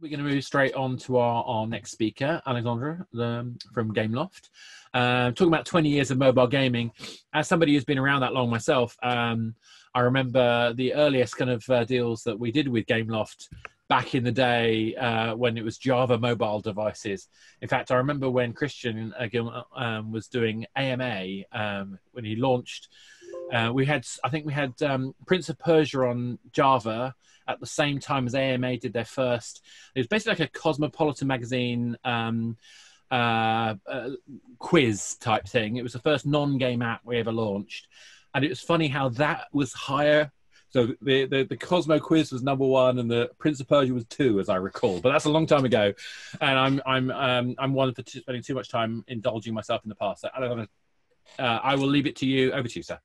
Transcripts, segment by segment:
we're going to move straight on to our, our next speaker, Alexandre de, from Gameloft. Uh, talking about 20 years of mobile gaming. As somebody who's been around that long myself, um, I remember the earliest kind of uh, deals that we did with Gameloft back in the day uh, when it was Java mobile devices. In fact, I remember when Christian uh, um, was doing AMA um, when he launched. Uh, we had, I think, we had um, Prince of Persia on Java at the same time as AMA did their first. It was basically like a Cosmopolitan magazine um, uh, uh, quiz type thing. It was the first non-game app we ever launched, and it was funny how that was higher so the, the, the Cosmo quiz was number one, and the Prince of Persia was two, as I recall. But that's a long time ago, and I'm I'm um, I'm one for t- spending too much time indulging myself in the past. So I don't want to. Uh, I will leave it to you. Over to you, sir.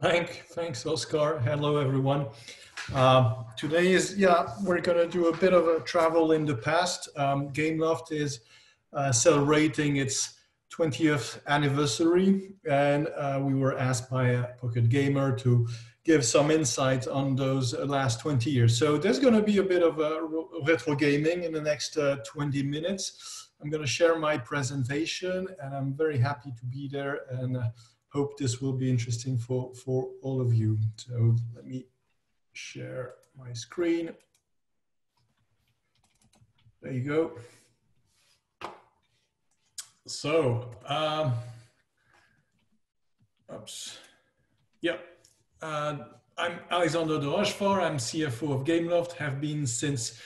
Thank, thanks, Oscar. Hello, everyone. Um, today is yeah, we're gonna do a bit of a travel in the past. Um, Gameloft is uh, celebrating its 20th anniversary, and uh, we were asked by Pocket Gamer to give some insight on those last 20 years. So there's going to be a bit of a retro gaming in the next uh, 20 minutes. I'm going to share my presentation and I'm very happy to be there and uh, hope this will be interesting for, for all of you. So let me share my screen. There you go. So, um, oops. Yep. Uh, I'm Alexandre de Rochefort. I'm CFO of Gameloft, have been since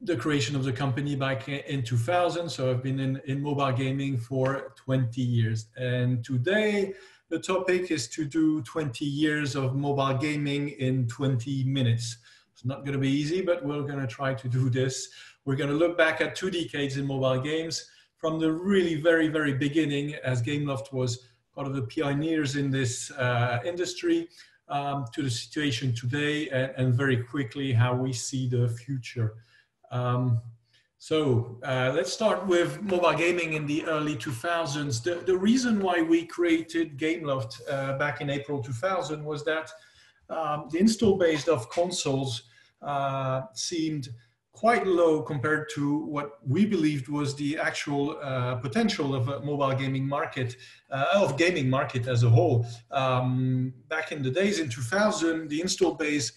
the creation of the company back in 2000. So I've been in, in mobile gaming for 20 years. And today, the topic is to do 20 years of mobile gaming in 20 minutes. It's not going to be easy, but we're going to try to do this. We're going to look back at two decades in mobile games from the really very, very beginning as Gameloft was part of the pioneers in this uh, industry um, to the situation today and, and, very quickly how we see the future. Um, so uh, let's start with mobile gaming in the early 2000s. The, the reason why we created Gameloft uh, back in April 2000 was that um, the install base of consoles uh, seemed quite low compared to what we believed was the actual uh, potential of a mobile gaming market, uh, of gaming market as a whole. Um, back in the days in 2000, the install base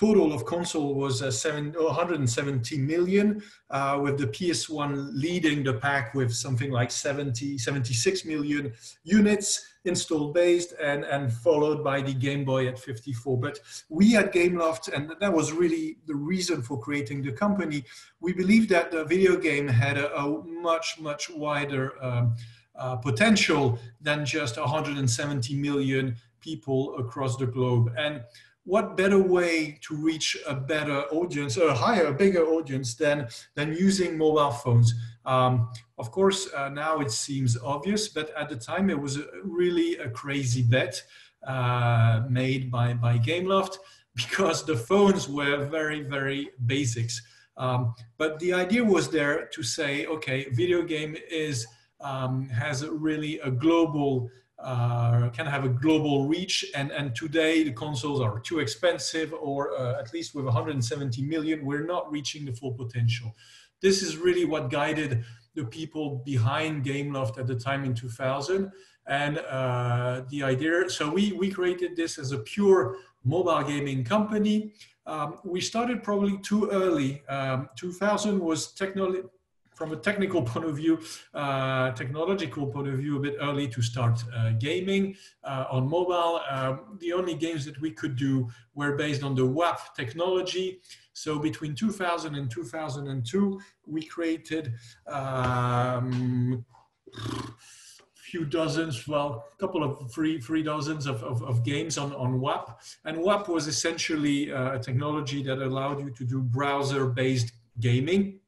total of console was uh, seven, 170 million, uh, with the PS1 leading the pack with something like 70, 76 million units installed based and, and followed by the Game Boy at 54. But we at Gameloft, and that was really the reason for creating the company, we believed that the video game had a, a much, much wider um, uh, potential than just 170 million people across the globe. And what better way to reach a better audience or a higher, a bigger audience than, than using mobile phones? Um, of course, uh, now it seems obvious, but at the time it was a, really a crazy bet uh, made by, by Gameloft because the phones were very, very basics. Um, but the idea was there to say, okay, video game is um, has a really a global uh, can have a global reach. And, and today the consoles are too expensive, or uh, at least with 170 million, we're not reaching the full potential. This is really what guided the people behind Gameloft at the time in 2000. And uh, the idea, so we, we created this as a pure mobile gaming company. Um, we started probably too early. Um, 2000 was technology from a technical point of view, uh, technological point of view, a bit early to start uh, gaming uh, on mobile. Um, the only games that we could do were based on the WAP technology. So between 2000 and 2002, we created um, few dozens, well, a couple of three, three dozens of, of, of, games on, on WAP. And WAP was essentially uh, a technology that allowed you to do browser-based gaming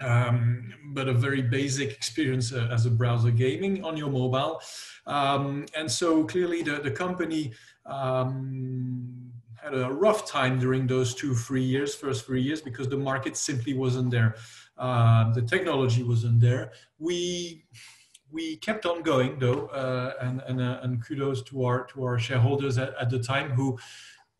um, but a very basic experience uh, as a browser gaming on your mobile. Um, and so clearly the, the company um, had a rough time during those two, three years, first three years, because the market simply wasn't there. Uh, the technology wasn't there. We we kept on going though, uh, and and, uh, and kudos to our to our shareholders at, at the time who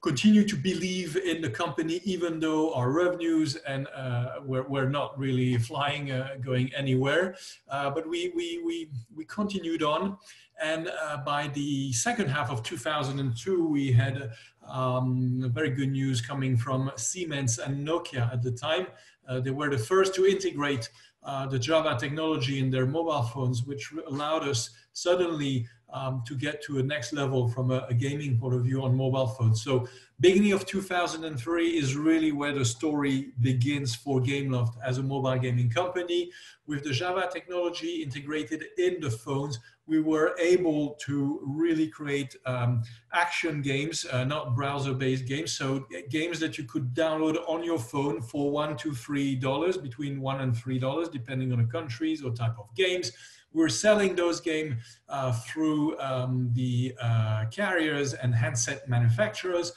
continue to believe in the company, even though our revenues and uh, we're, we're not really flying, uh, going anywhere. Uh, but we, we, we, we continued on. And uh, by the second half of 2002, we had um, very good news coming from Siemens and Nokia at the time. Uh, they were the first to integrate uh, the Java technology in their mobile phones, which allowed us suddenly um, to get to a next level from a, a, gaming point of view on mobile phones. So beginning of 2003 is really where the story begins for Gameloft as a mobile gaming company. With the Java technology integrated in the phones, we were able to really create um, action games, uh, not browser-based games. So games that you could download on your phone for one to three dollars, between one and three dollars, depending on the countries or type of games. We're selling those games uh, through um, the uh, carriers and handset manufacturers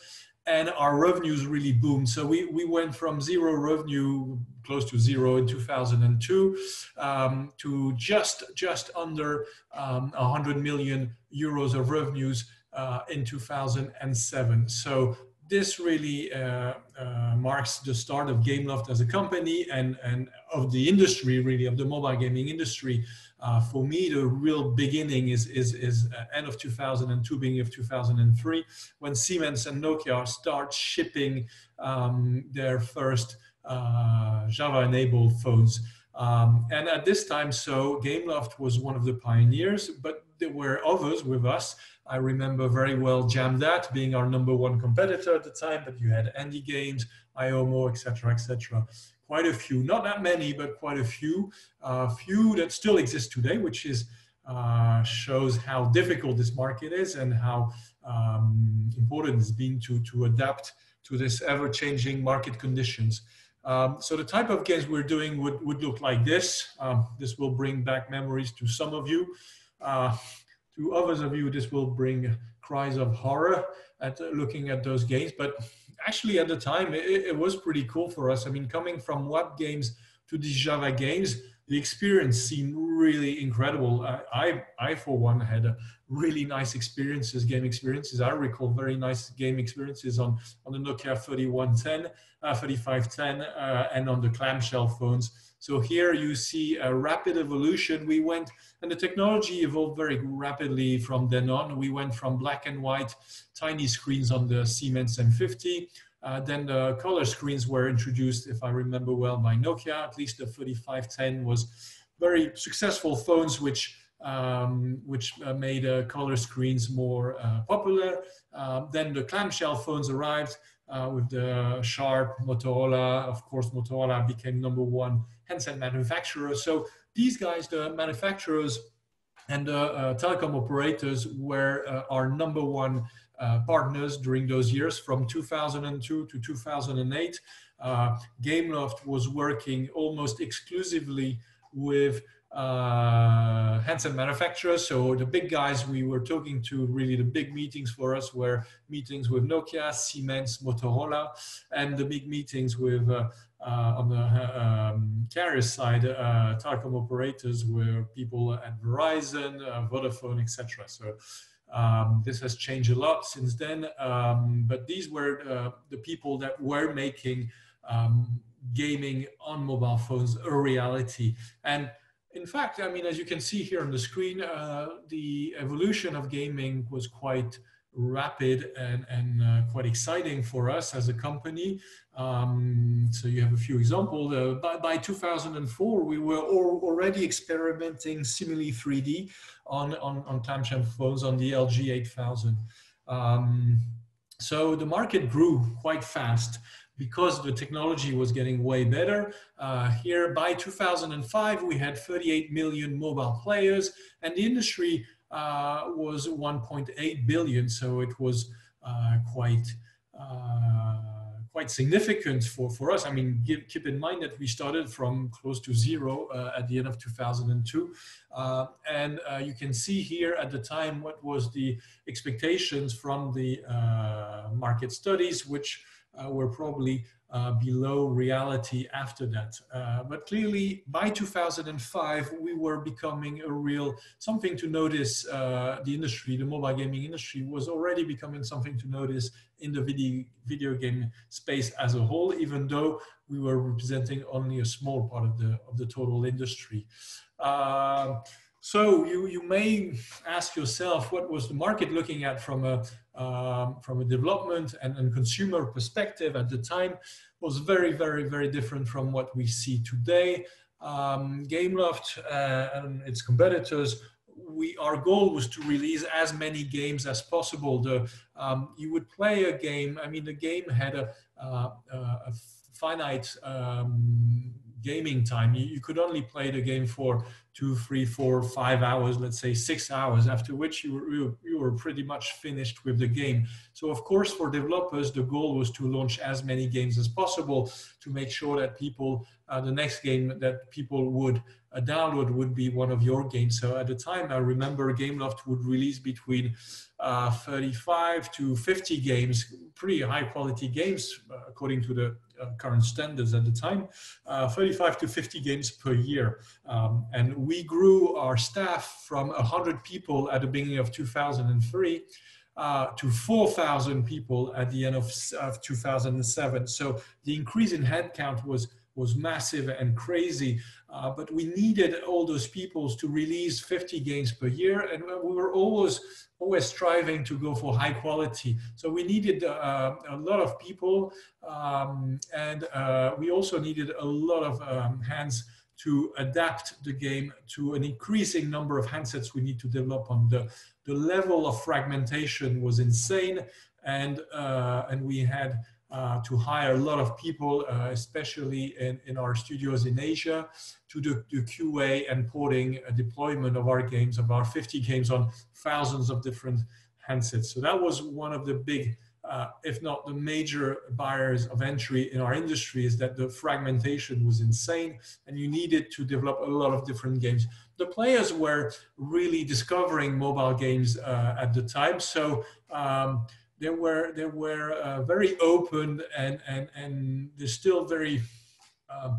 and our revenues really boomed. So we, we went from zero revenue, close to zero in 2002, um, to just just under um, 100 million euros of revenues uh, in 2007. So this really uh, uh, marks the start of Gameloft as a company and, and of the industry, really, of the mobile gaming industry. Uh, for me, the real beginning is, is, is uh, end of 2002, beginning of 2003, when Siemens and Nokia start shipping um, their first uh, Java-enabled phones. Um, and at this time, so Gameloft was one of the pioneers, but there were others with us I remember very well Jamdat being our number one competitor at the time, but you had Andy Games, Iomo, etc., etc. Quite a few, not that many, but quite a few. A uh, few that still exist today, which is uh, shows how difficult this market is and how um, important it's been to, to adapt to this ever-changing market conditions. Um, so the type of games we're doing would, would look like this. Um, this will bring back memories to some of you. Uh, to others of you, this will bring cries of horror at looking at those games. But actually, at the time, it, it was pretty cool for us. I mean, coming from web games to these Java games, the experience seemed really incredible. I, I, I, for one, had a really nice experiences, game experiences. I recall very nice game experiences on, on the Nokia 3110, uh, 3510, uh, and on the clamshell phones. So here you see a rapid evolution. We went, and the technology evolved very rapidly from then on. We went from black and white tiny screens on the Siemens M50. Uh, then the color screens were introduced, if I remember well, by Nokia. At least the 3510 was very successful phones, which um, which uh, made uh, color screens more uh, popular. Um, then the clamshell phones arrived uh, with the Sharp, Motorola. Of course, Motorola became number one handset manufacturers. So these guys, the manufacturers and the uh, telecom operators were uh, our number one uh, partners during those years from 2002 to 2008. Uh, Gameloft was working almost exclusively with uh, handset manufacturers. So the big guys we were talking to, really the big meetings for us were meetings with Nokia, Siemens, Motorola, and the big meetings with uh, on the um, carrier side, uh, telecom operators were people at Verizon, uh, Vodafone, etc. So um, this has changed a lot since then. Um, but these were uh, the people that were making um, gaming on mobile phones a reality. And in fact, I mean, as you can see here on the screen, uh, the evolution of gaming was quite rapid and, and uh, quite exciting for us as a company. Um, so you have a few examples. Uh, by, by 2004, we were already experimenting Simile 3D on, on, on clamshell phones on the LG 8000. Um, so the market grew quite fast because the technology was getting way better. Uh, here by 2005, we had 38 million mobile players and the industry was 1.8 billion. So it was uh, quite uh, quite significant for, for us. I mean, give, keep in mind that we started from close to zero uh, at the end of 2002. Uh, and uh, you can see here at the time what was the expectations from the market studies, which were probably uh, below reality after that. Uh, but clearly, by 2005, we were becoming a real something to notice. Uh, the industry, the mobile gaming industry, was already becoming something to notice in the video video game space as a whole, even though we were representing only a small part of the of the total industry. Uh, so you, you may ask yourself, what was the market looking at from a, um, from a development and, and consumer perspective at the time was very, very, very different from what we see today. Um, Gameloft uh, and its competitors, we, our goal was to release as many games as possible. The, um, you would play a game, I mean, the game had a, uh, a finite um, gaming time. You, you, could only play the game for two, three, four, five hours, let's say six hours, after which you were, you, were pretty much finished with the game. So of course, for developers, the goal was to launch as many games as possible to make sure that people, uh, the next game that people would uh, download would be one of your games. So at the time, I remember Gameloft would release between uh, 35 to 50 games, pretty high quality games, uh, according to the uh, current standards at the time, uh, 35 to 50 games per year. Um, and we grew our staff from 100 people at the beginning of 2003 uh, to 4,000 people at the end of, of 2007. So the increase in headcount was was massive and crazy. Uh, but we needed all those people to release 50 games per year, and we were always always striving to go for high quality. So we needed uh, a lot of people, um, and uh, we also needed a lot of um, hands to adapt the game to an increasing number of handsets we need to develop on the the level of fragmentation was insane and uh, and we had uh, to hire a lot of people, uh, especially in, in our studios in Asia, to do, do QA and porting a deployment of our games, of our 50 games on thousands of different handsets. So that was one of the big, uh, if not the major barriers of entry in our industry is that the fragmentation was insane and you needed to develop a lot of different games. The players were really discovering mobile games uh, at the time. So um, they were they were uh, very open and and and they're still very um,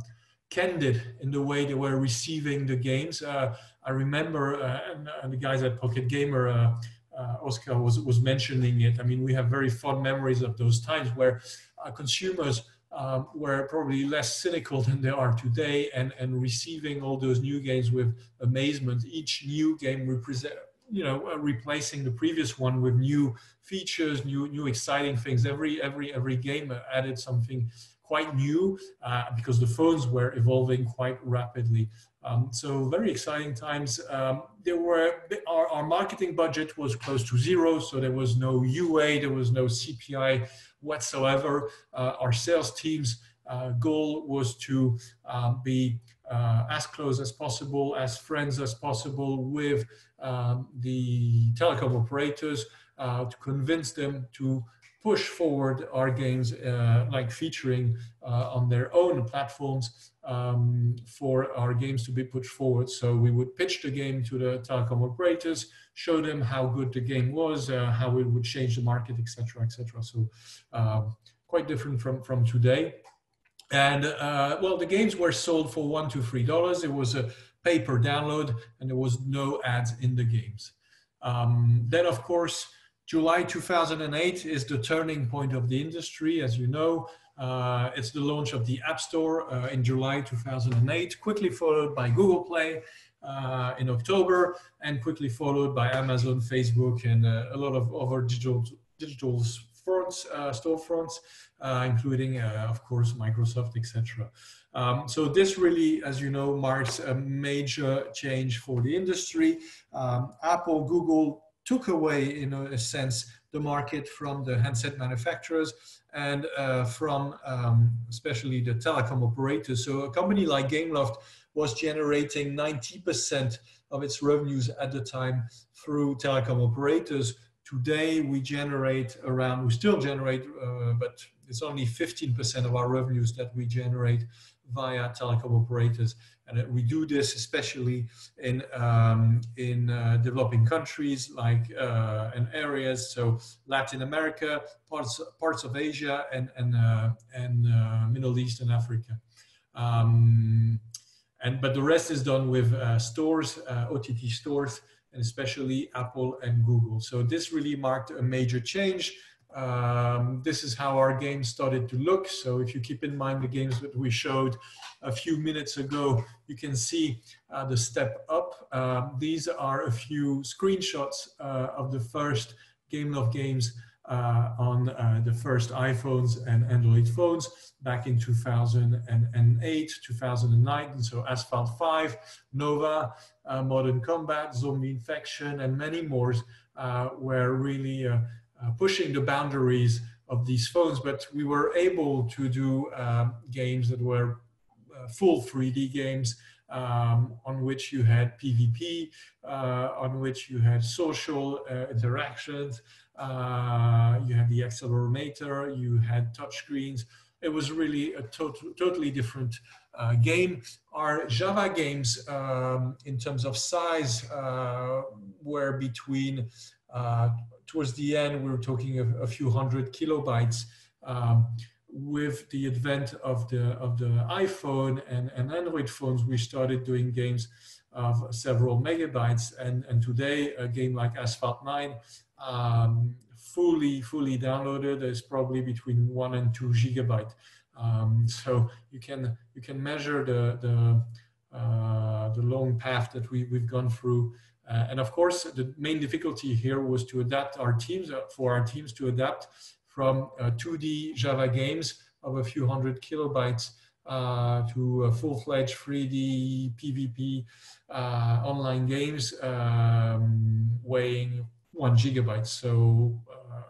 candid in the way they were receiving the games. Uh, I remember uh, the guys at Pocket Gamer. Uh, Oscar was, was mentioning it. I mean, we have very fond memories of those times where uh, consumers um, were probably less cynical than they are today and, and receiving all those new games with amazement. Each new game represent, you know uh, replacing the previous one with new features new new exciting things every every every game added something quite new uh, because the phones were evolving quite rapidly um, so very exciting times. Um, there were our, our marketing budget was close to zero so there was no ua there was no cpi whatsoever. Uh, our sales teams uh, goal was to um, be uh, as close as possible, as friends as possible with um, the telecom operators uh, to convince them to push forward our games, uh, like featuring uh, on their own platforms um, for our games to be pushed forward. So we would pitch the game to the telecom operators, show them how good the game was, uh, how it would change the market, etc., etc. So um, quite different from from today. And uh, well, the games were sold for one to three dollars. It was a pay per download, and there was no ads in the games. Um, then, of course, July 2008 is the turning point of the industry, as you know. Uh, it's the launch of the App Store uh, in July 2008, quickly followed by Google Play uh, in October, and quickly followed by Amazon, Facebook, and uh, a lot of other digital digital fronts, uh, storefronts, uh, including, of course, Microsoft, etc. Um, so this really, as you know, marks a major change for the industry. Um, Apple, Google took away, in a sense, the market from the handset manufacturers and uh, from um, especially the telecom operators. So a company like Gameloft was generating 90% of its revenues at the time through telecom operators, Today we generate around, we still generate, uh, but it's only 15% of our revenues that we generate via telecom operators. And we do this especially in, um, in uh, developing countries like uh, and areas, so Latin America, parts, parts of Asia, and, and, uh, and uh, Middle East and Africa. Um, and, but the rest is done with uh, stores, uh, OTT stores, and especially Apple and Google. So this really marked a major change um, this is how our game started to look. So if you keep in mind the games that we showed a few minutes ago, you can see uh, the step up. Um, these are a few screenshots uh, of the first Gameloft games uh, on uh, the first iPhones and Android phones back in 2008, 2009. And so Asphalt 5, Nova, uh, Modern Combat, Zombie Infection, and many more uh, were really uh, pushing the boundaries of these phones, but we were able to do um, games that were uh, full 3D games um, on which you had PvP, uh, on which you had social uh, interactions, uh, you had the accelerometer, you had touchscreens. It was really a to totally different uh, game. Our Java games, um, in terms of size, were between towards the end, we were talking a, a few hundred kilobytes. Um, with the advent of the of the iPhone and, and Android phones, we started doing games of several megabytes. And, and today, a game like Asphalt 9, um, fully fully downloaded, is probably between one and two gigabyte. Um, so you can you can measure the the uh, the long path that we we've gone through uh, and of course, the main difficulty here was to adapt our teams, uh, for our teams to adapt from uh, 2D Java games of a few hundred kilobytes uh, to full-fledged 3D PvP uh, online games um, weighing one gigabyte. So uh,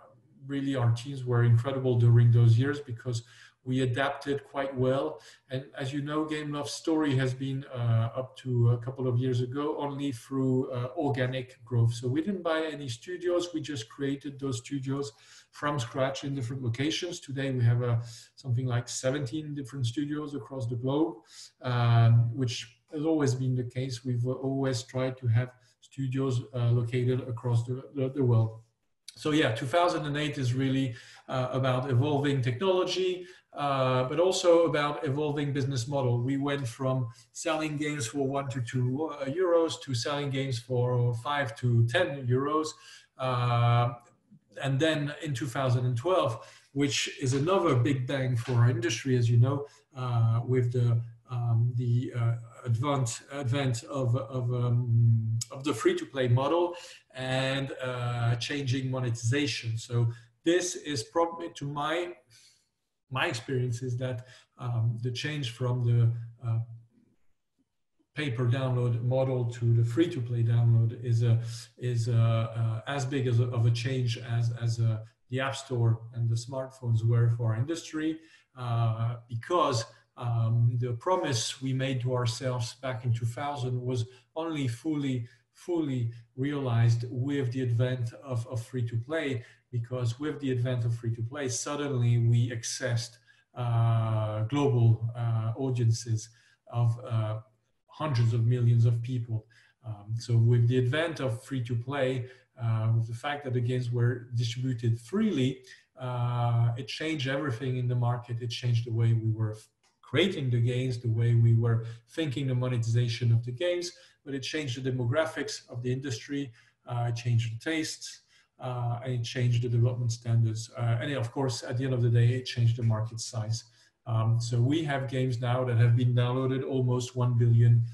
really our teams were incredible during those years because we adapted quite well. And as you know, Gameloft story has been uh, up to a couple of years ago only through uh, organic growth. So we didn't buy any studios. We just created those studios from scratch in different locations. Today we have uh, something like 17 different studios across the globe, um, which has always been the case. We've always tried to have studios uh, located across the, the, the world. So yeah, 2008 is really uh, about evolving technology, uh, but also about evolving business model. We went from selling games for one to two uh, euros to selling games for five to 10 euros. Uh, and then in 2012, which is another big bang for our industry, as you know, uh, with the um, the uh, advent advent of of, um, of the free to play model and uh, changing monetization. So this is probably to my my experience is that um, the change from the uh, pay per download model to the free to play download is a, is a, uh, as big as a, of a change as as a, the app store and the smartphones were for our industry uh, because um, the promise we made to ourselves back in 2000 was only fully fully realized with the advent of, of free to play because with the advent of free to play, suddenly we accessed uh, global uh, audiences of uh, hundreds of millions of people. Um, so with the advent of free to play, uh, with the fact that the games were distributed freely, uh, it changed everything in the market. It changed the way we were creating the games, the way we were thinking the monetization of the games, but it changed the demographics of the industry, uh, it changed the tastes, and it changed the development standards. Uh, and of course, at the end of the day, it changed the market size. Um, so we have games now that have been downloaded almost 1 billion,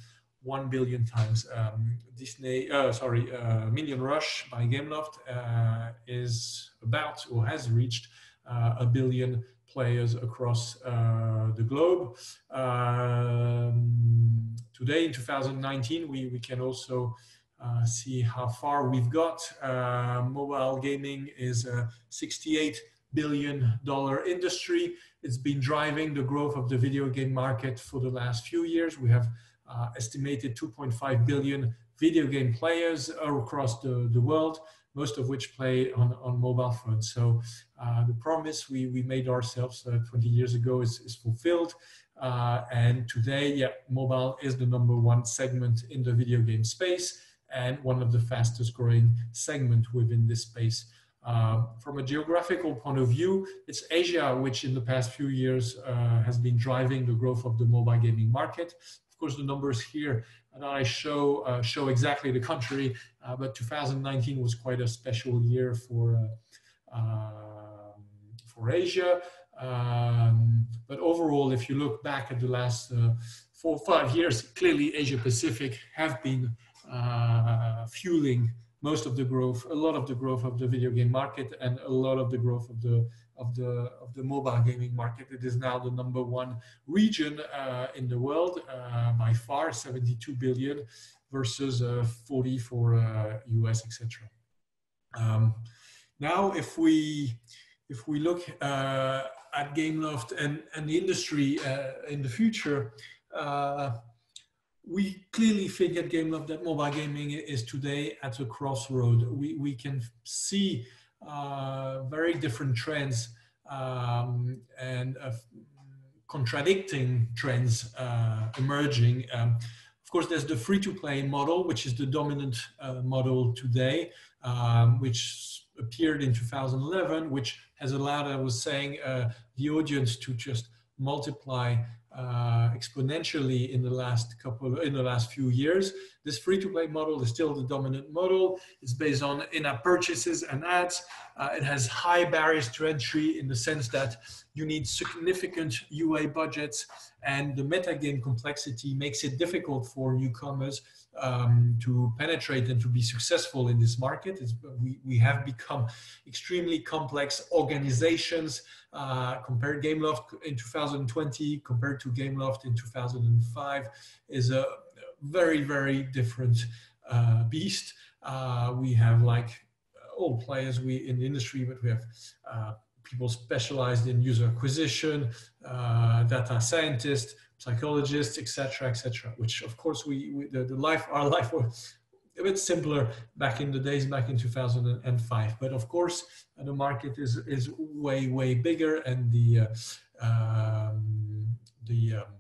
1 billion times. Um, Disney, uh, sorry, uh, Minion Rush by Gameloft uh, is about or has reached uh, a billion players across the globe. Um, today in 2019, we, we can also uh, see how far we've got. Uh, mobile gaming is a 68 billion dollar industry. It's been driving the growth of the video game market for the last few years. We have uh, estimated 2.5 billion video game players across the, the world, most of which play on, on mobile phones. So uh, the promise we, we made ourselves uh, 20 years ago is, is fulfilled. Uh, and today, yeah, mobile is the number one segment in the video game space and one of the fastest growing segment within this space. Uh, from a geographical point of view, it's Asia, which in the past few years uh, has been driving the growth of the mobile gaming market. Of course, the numbers here that I show uh, show exactly the country, uh, but 2019 was quite a special year for uh, um, for Asia. Um, but overall, if you look back at the last uh, four or five years, clearly Asia Pacific have been fueling most of the growth, a lot of the growth of the video game market, and a lot of the growth of the of the of the mobile gaming market. It is now the number one region uh, in the world uh, by far, 72 billion versus uh, 40 for US, uh, etc. Um, now, if we if we look uh, at Gameloft and, and the industry uh, in the future, uh, we clearly think at Gameloft that mobile gaming is today at a crossroad. We, we can see uh, very different trends um, and uh, contradicting trends uh, emerging. Um, of course, there's the free-to-play model, which is the dominant uh, model today, um, which appeared in 2011, which has allowed, I was saying, uh, the audience to just multiply uh, exponentially in the last couple, in the last few years. This free-to-play model is still the dominant model. It's based on in-app purchases and ads. Uh, it has high barriers to entry in the sense that you need significant UA budgets and the metagame complexity makes it difficult for newcomers um, to penetrate and to be successful in this market. we, we have become extremely complex organizations uh, compared Gameloft in 2020 compared to Gameloft in 2005 is a very, very different uh, beast. Uh, we have like all players we in the industry, but we have uh, people specialized in user acquisition, uh, data scientists, psychologists, etc., etc. Which, of course, we, we the, the, life our life was a bit simpler back in the days, back in 2005. But of course, the market is is way way bigger, and the uh, um, the um,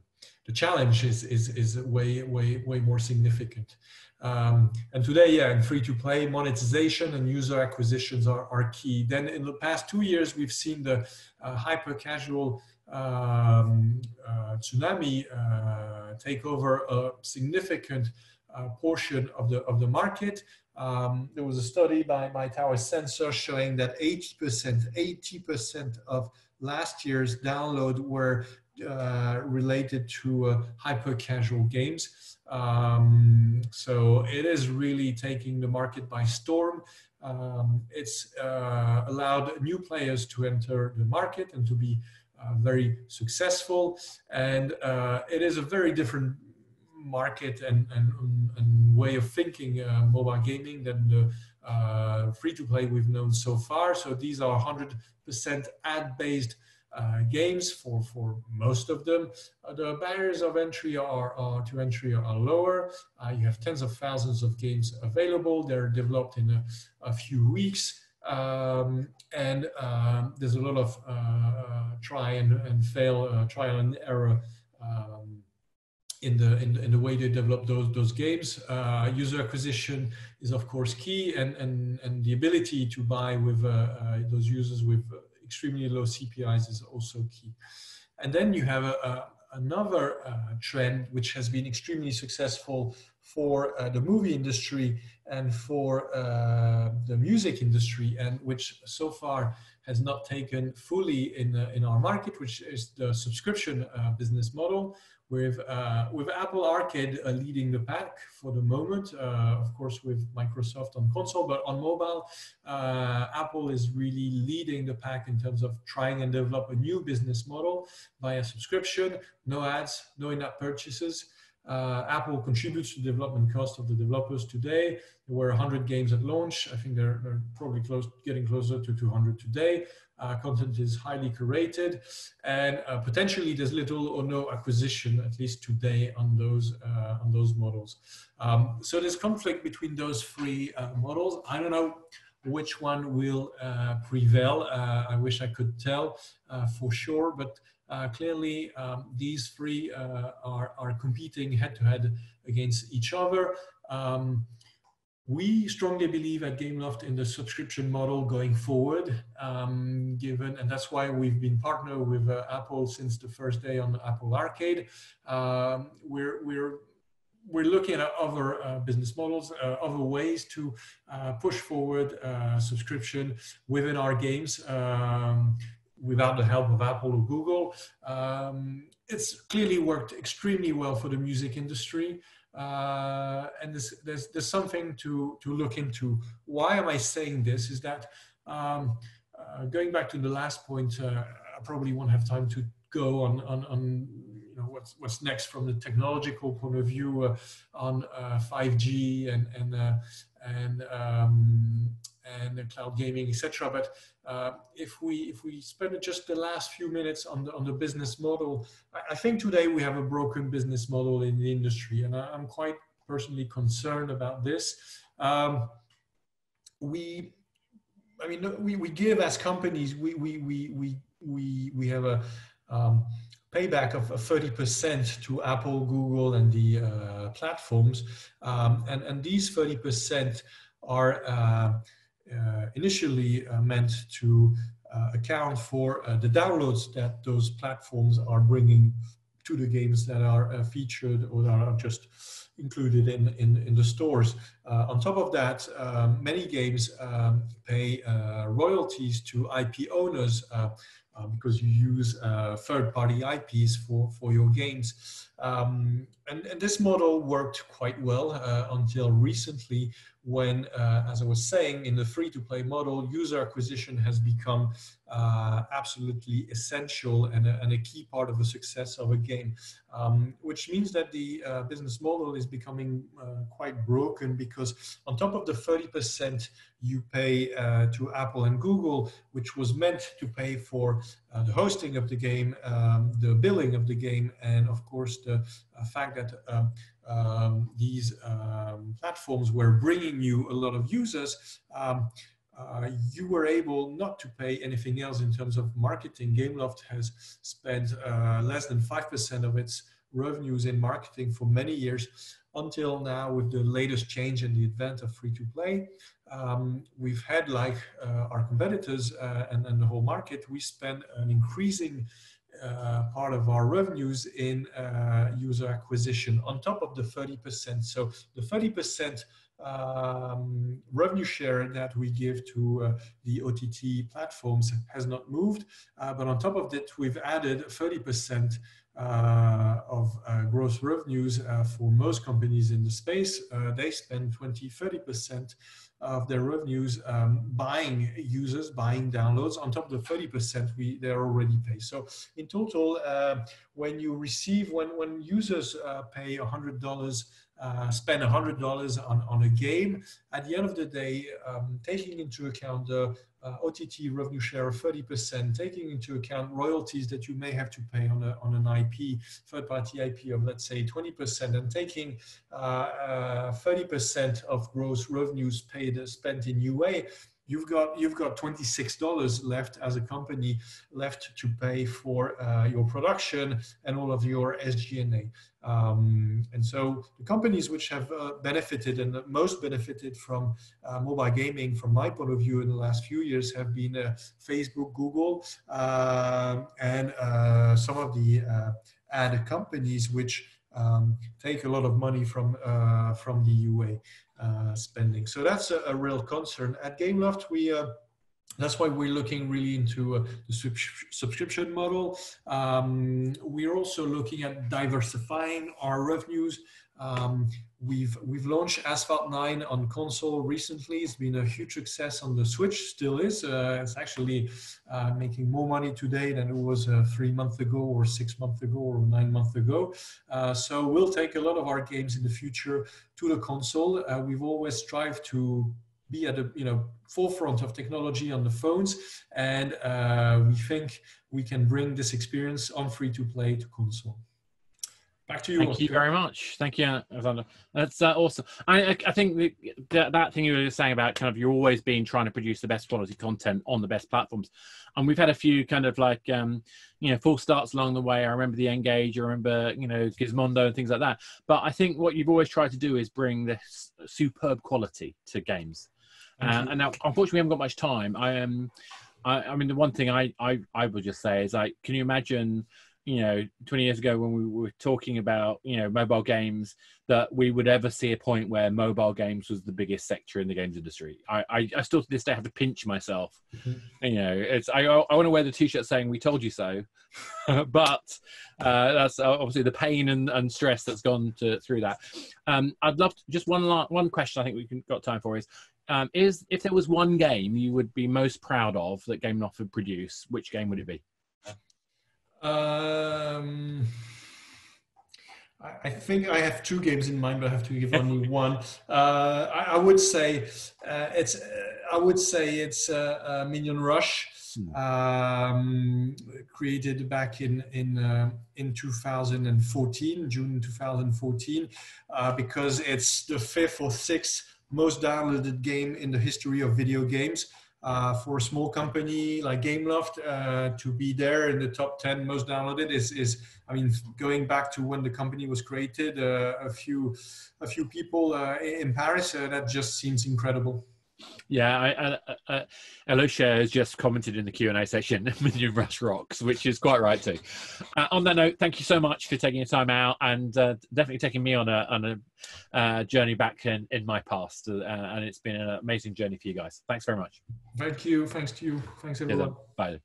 the challenge is is is way way way more significant. Um, and today, yeah, in free to play, monetization and user acquisitions are, are key. Then in the past two years, we've seen the uh, hyper casual um, uh, tsunami uh, take over a significant uh, portion of the of the market. Um, there was a study by, by Tower Sensor showing that 80%, 80% of last year's download were uh, related to uh, hyper casual games. Um, so it is really taking the market by storm. Um, it's uh, allowed new players to enter the market and to be very successful. And uh, it is a very different market and, and, and way of thinking uh, mobile gaming than the uh, free to play we've known so far. So these are 100% ad based uh, games for, for most of them. Uh, the barriers of entry are, are to entry are lower. you have tens of thousands of games available. They're developed in a, a few weeks. Um, and um, there's a lot of uh, uh, try and, and fail, uh, trial and error um, in the, in the in the way they develop those those games. Uh, user acquisition is of course key, and and and the ability to buy with uh, uh, those users with extremely low CPIs is also key. And then you have a, a another trend which has been extremely successful for uh, the movie industry and for uh, the music industry, and which so far has not taken fully in, uh, in our market, which is the subscription uh, business model, with, uh, with Apple Arcade uh, leading the pack for the moment, of course, with Microsoft on console, but on mobile, Apple is really leading the pack in terms of trying and develop a new business model via subscription, no ads, no in-app purchases. Uh, Apple contributes to development cost of the developers today. There were 100 games at launch. I think they're, they're probably close, getting closer to 200 today. Uh, content is highly curated, and uh, potentially there's little or no acquisition, at least today, on those uh, on those models. Um, so there's conflict between those three uh, models. I don't know which one will uh, prevail. I wish I could tell for sure, but uh, clearly um, these three uh, are, are competing head to head against each other. Um, we strongly believe at Gameloft in the subscription model going forward, um, given, and that's why we've been partnered with uh, Apple since the first day on Apple Arcade. Um, we're, we're we're looking at other uh, business models, uh, other ways to uh, push forward uh, subscription within our games um, without the help of Apple or Google. Um, it's clearly worked extremely well for the music industry. Uh, and there's, there's, there's, something to, to look into. Why am I saying this? Is that um, uh, going back to the last point, I probably won't have time to go on, on, on what's what's next from the technological point of view uh, on uh, 5G and and uh, and um, and cloud gaming, etc. But uh, if we if we spend just the last few minutes on the on the business model, I, I think today we have a broken business model in the industry, and I, am quite personally concerned about this. Um, we I mean, we, we give as companies, we, we, we, we, we, we have a, um, payback of 30% to Apple, Google, and the uh, platforms. Um, and, and these 30% are uh, uh, initially uh, meant to uh, account for uh, the downloads that those platforms are bringing to the games that are featured or that are just included in, in, in the stores. on top of that, um, many games um, pay royalties to IP owners because you use uh, third-party IPs for, for your games. Um, and, and, this model worked quite well uh, until recently when, uh, as I was saying, in the free-to-play model, user acquisition has become uh, absolutely essential and a, and a, key part of the success of a game, um, which means that the uh, business model is becoming quite broken because on top of the 30% you pay to Apple and Google, which was meant to pay for the hosting of the game, um, the billing of the game, and of course the uh, fact that um, um, these um, platforms were bringing you a lot of users, um, uh, you were able not to pay anything else in terms of marketing. Gameloft has spent uh, less than 5% of its revenues in marketing for many years until now with the latest change in the advent of free to play. Um, we've had like uh, our competitors uh, and, and the whole market, we spend an increasing uh, part of our revenues in uh, user acquisition on top of the 30%. So the 30% um, revenue share that we give to uh, the OTT platforms has not moved. Uh, but on top of that, we've added 30% uh, of uh, gross revenues for most companies in the space. they spend 20, 30% of their revenues um, buying users, buying downloads on top of the 30% we they're already pay. So in total, uh, when you receive, when, when users uh, pay $100 uh, spend $100 on, on a game. At the end of the day, um, taking into account the uh, OTT revenue share of 30%, taking into account royalties that you may have to pay on, a, on an IP, third party IP of let's say 20%, and taking 30% uh, uh, of gross revenues paid uh, spent in UA, you've got you've got $26 left as a company left to pay for uh, your production and all of your SG&A. Um, and so the companies which have uh, benefited and most benefited from uh, mobile gaming, from my point of view, in the last few years have been uh, Facebook, Google, um, and uh, some of the uh, ad companies which um, take a lot of money from uh, from the UA spending. So that's a, a, real concern. At Gameloft, we that's why we're looking really into uh, the subscription model. Um, we're also looking at diversifying our revenues. Um, we've we've launched Asphalt 9 on console recently. It's been a huge success on the Switch. Still is. Uh, it's actually uh, making more money today than it was uh, three months ago, or six months ago, or nine months ago. Uh, so we'll take a lot of our games in the future to the console. Uh, we've always strived to be at the you know forefront of technology on the phones and uh, we think we can bring this experience on free to play to console Back to you. Thank you very much. Thank you, Alexander. That's uh, awesome. I, I, think that, that that thing you were saying about kind of you're always been trying to produce the best quality content on the best platforms, and we've had a few kind of like um, you know full starts along the way. I remember the N-Gage. I remember you know Gizmondo and things like that. But I think what you've always tried to do is bring this superb quality to games. Uh, and now, unfortunately, we haven't got much time. I am. Um, I, I mean, the one thing I, I, I would just say is like, can you imagine you know 20 years ago when we were talking about you know mobile games that we would ever see a point where mobile games was the biggest sector in the games industry. I i, I still to this day have to pinch myself. Mm-hmm. you know it's i i want to wear the t-shirt saying we told you so. But uh, that's obviously the pain and, and stress that's gone to, through that. Um, i'd love to, just one one question i think we have got time for is um, is if there was one game you would be most proud of that Gameloft would produce which game would it be um, I think I have two games in mind, but I have to give only one. Uh, I, I, would say uh, it's. Uh, I would say it's uh, Minion Rush, hmm. um, created back in in uh, in 2014, June 2014, uh, because it's the fifth or sixth most downloaded game in the history of video games uh, for a small company like Gameloft uh, to be there in the top 10 most downloaded is, is I mean, going back to when the company was created, uh, a few a few people uh, in Paris, uh, that just seems incredible. Yeah, I, I, I, Alicia has just commented in the Q and A section, "Minion Rush rocks," which is quite right too. Uh, on that note, thank you so much for taking your time out and uh, definitely taking me on a on a uh, journey back in, in my past. Uh, and it's been an amazing journey for you guys. Thanks very much. Thank you. Thanks to you. Thanks everyone. Bye.